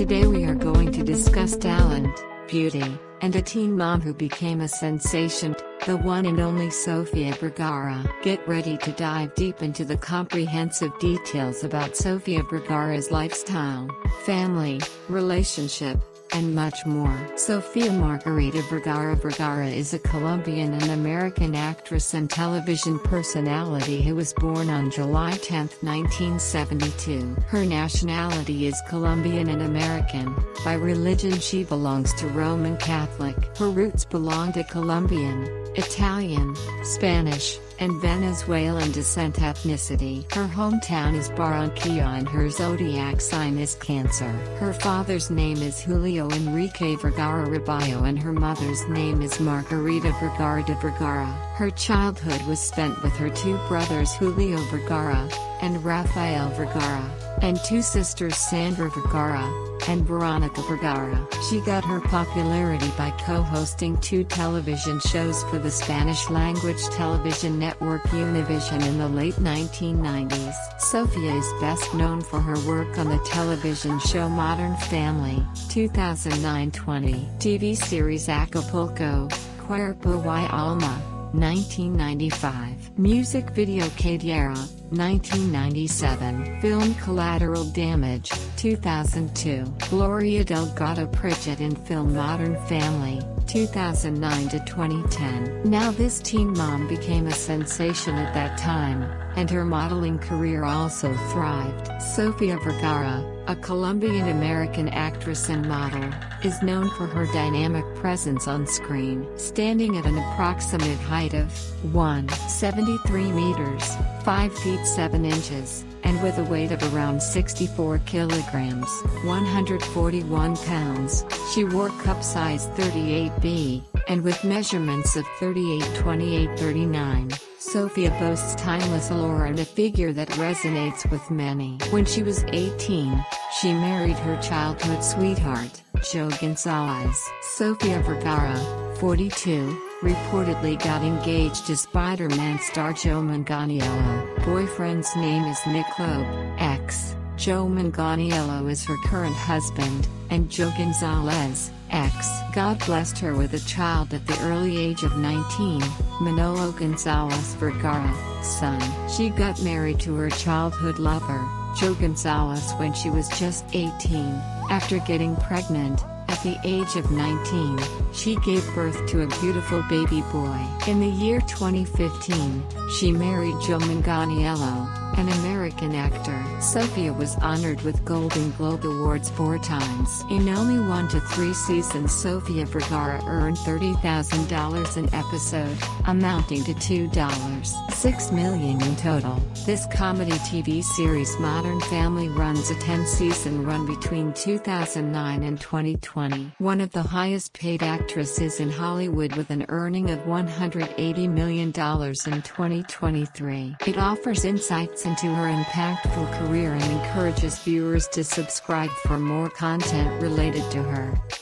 Today we are going to discuss talent, beauty, and a teen mom who became a sensation, the one and only Sofia Vergara. Get ready to dive deep into the comprehensive details about Sofia Vergara's lifestyle, family, relationship, and much more. Sofia Margarita Vergara Vergara is a Colombian and American actress and television personality who was born on July 10, 1972. Her nationality is Colombian and American. By religion she belongs to Roman Catholic. Her roots belong to Colombian, Italian, Spanish, and Venezuelan descent ethnicity. Her hometown is Barranquilla and her zodiac sign is Cancer. Her father's name is Julio Enrique Vergara Robayo and her mother's name is Margarita Vergara de Vergara. Her childhood was spent with her two brothers Julio Vergara and Rafael Vergara, and two sisters Sandra Vergara and Veronica Vergara. She got her popularity by co-hosting two television shows for the Spanish-language television network Univision in the late 1990s. Sofia is best known for her work on the television show Modern Family, 2009-20, TV series Acapulco, Cuerpo y Alma, 1995. Music video Cadiera, 1997. Film Collateral Damage, 2002. Gloria Delgado Pritchett in film Modern Family, 2009 to 2010. Now this teen mom became a sensation at that time, and her modeling career also thrived. Sofia Vergara, a Colombian-American actress and model, is known for her dynamic presence on screen. Standing at an approximate height of 173 meters, 5 feet 7 inches, and with a weight of around 64 kilograms, 141 pounds, she wore cup size 38B, and with measurements of 38 28 39. Sofia boasts timeless allure and a figure that resonates with many. When she was 18, she married her childhood sweetheart, Joe Gonzalez. Sofia Vergara, 42, reportedly got engaged to Spider-Man star Joe Manganiello. Boyfriend's name is Nick Loeb, ex. Joe Manganiello is her current husband, and Joe Gonzalez, ex. God blessed her with a child at the early age of 19, Manolo Gonzalez Vergara, son. She got married to her childhood lover, Joe Gonzalez when she was just 18, after getting pregnant, at the age of 19, she gave birth to a beautiful baby boy. In the year 2015, she married Joe Manganiello, an American actor. Sofia was honored with Golden Globe Awards four times. In only one to three seasons Sofia Vergara earned $30,000 an episode, amounting to $2.6 million in total. This comedy TV series Modern Family runs a 10-season run between 2009 and 2020. One of the highest paid actresses in Hollywood with an earning of $180 million in 2023. It offers insights into her impactful career and encourages viewers to subscribe for more content related to her.